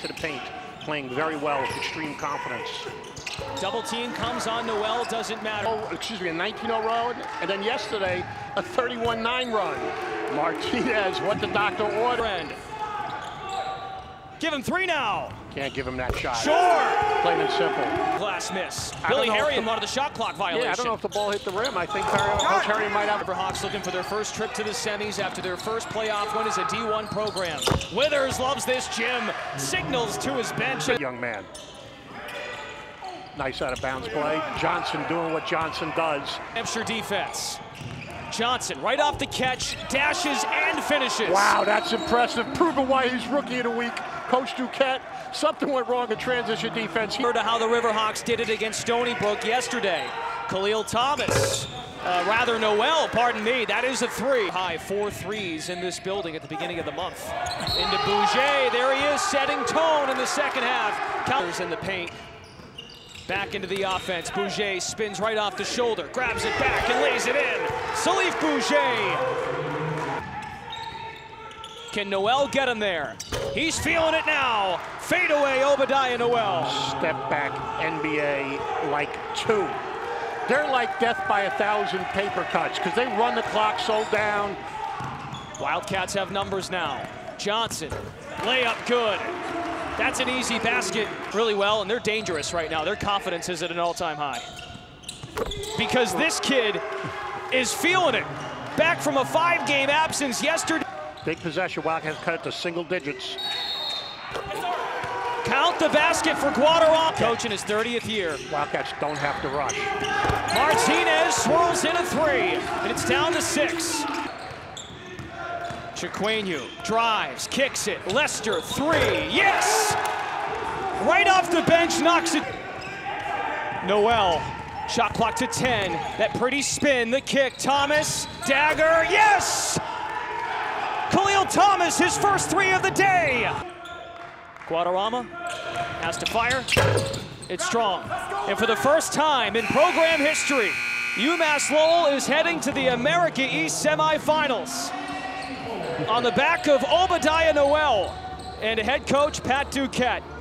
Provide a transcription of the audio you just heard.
to the paint, playing very well with extreme confidence. Double team comes on Noel, doesn't matter. Oh, excuse me, a 19-0 run, and then yesterday, a 31-9 run. Martinez, what the doctor ordered. Give him three now. Can't give him that shot. Sure. Plain and simple. Glass miss. I Billy don't know if Herrion the- wanted the shot clock violation. Yeah, I don't know if the ball hit the rim. I think Coach Harry might have. Riverhawks looking for their first trip to the semis after their first playoff win as a D1 program. Withers loves this gym, signals to his bench. Young man. Nice out of bounds play. Johnson doing what Johnson does. Hampshire defense. Johnson right off the catch, dashes and finishes. Wow, that's impressive. Proving why he's rookie of the week. Coach Duquette, something went wrong in transition defense. He- Similar to how the Riverhawks did it against Stony Brook yesterday. Kalil Thomas, uh, rather Noel, pardon me, that is a three. High four threes in this building at the beginning of the month. Into Boudie, there he is, setting tone in the second half. Counters in the paint. Back into the offense. Boudie spins right off the shoulder, grabs it back and lays it in. Salif Boudie. Can Noel get him there? He's feeling it now. Fade away, Obadiah Noel. Step back NBA like two. They're like death by a thousand paper cuts because they run the clock so down. Wildcats have numbers now. Johnson, layup good. That's an easy basket really well, and they're dangerous right now. Their confidence is at an all-time high. Because this kid is feeling it. Back from a five-game absence yesterday. Big possession. Wildcats cut it to single digits. Count the basket for Guadarrama. Coach in his 30th year. Wildcats don't have to rush. Martinez swirls in a three, and it's down to six. Tchoukuiengo drives, kicks it. Lester, three. Yes! Right off the bench, knocks it. Noel, shot clock to 10. That pretty spin, the kick. Thomas, dagger, yes! Thomas, his first three of the day. Guadarrama has to fire. It's strong. And for the first time in program history, UMass Lowell is heading to the America East semifinals on the back of Obadiah Noel and head coach Pat Duquette.